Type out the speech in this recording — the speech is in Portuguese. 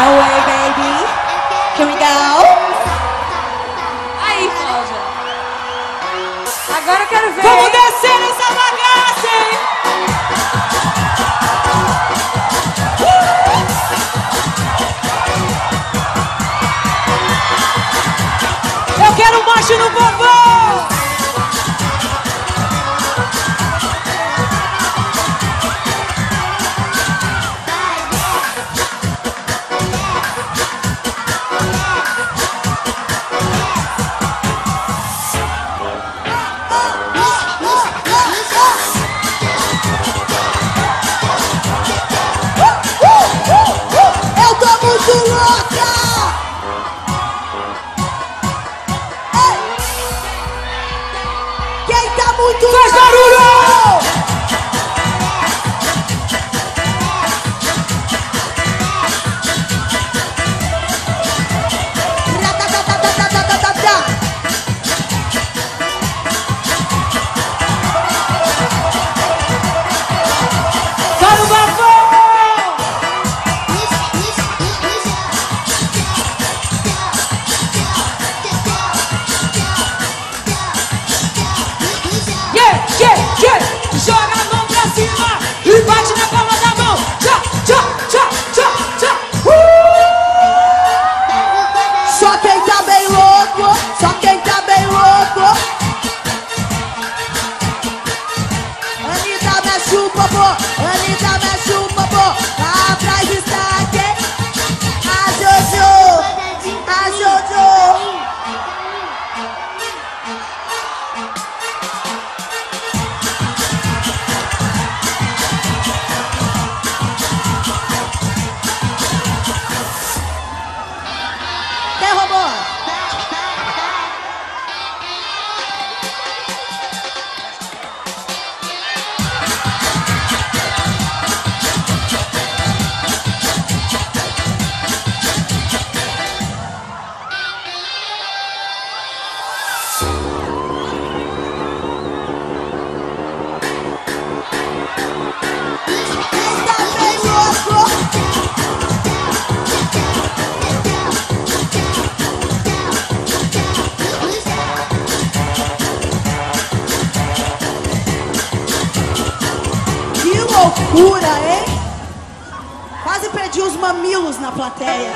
No way, baby. Here we go. Aí, Cláudia. Agora eu quero ver. Vamos descer essa bagaça, muito Faz barulho! chupa, pô, Anitta mexe o popô, tá atrás de loucura, hein? Quase perdi os mamilos na plateia.